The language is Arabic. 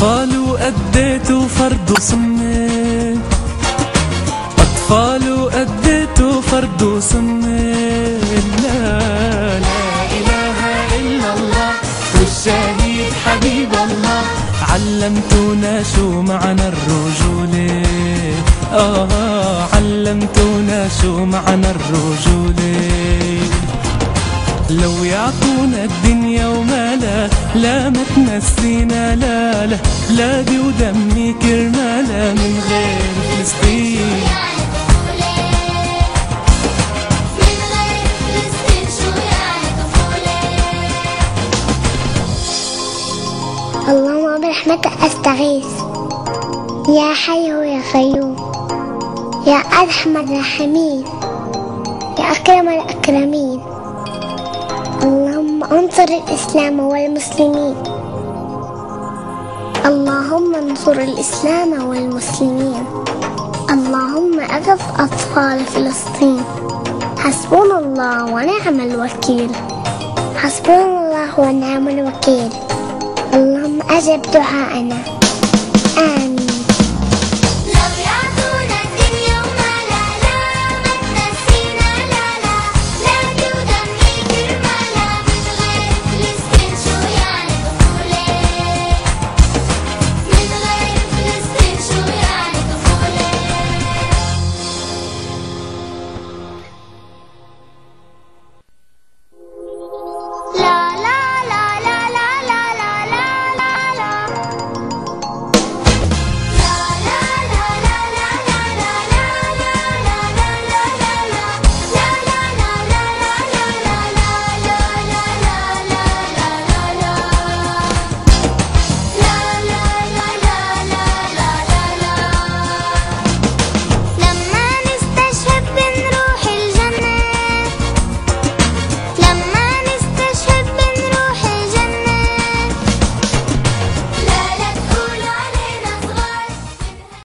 أديتوا فرض سنة أطفال أديتوا فرض سنة لا لا إله إلا الله. والشهيد حبيب الله. علمتونا شو معنى الرجولة آه علمتونا شو معنى الرجولة لو يعطونا الدنيا وما لا ما تنسينا لا لا بلادي ودمي كرمالها من غير فلسطين اللهم برحمتك أستغيث. يا حي يا قيوم. يا أرحم الراحمين. يا أكرم الأكرمين. اللهم انصر الإسلام والمسلمين. اللهم انصر الإسلام والمسلمين. اللهم أغث أطفال فلسطين. حسبنا الله ونعم الوكيل. حسبنا الله ونعم الوكيل. اللهم أجب دعاءنا. آمين.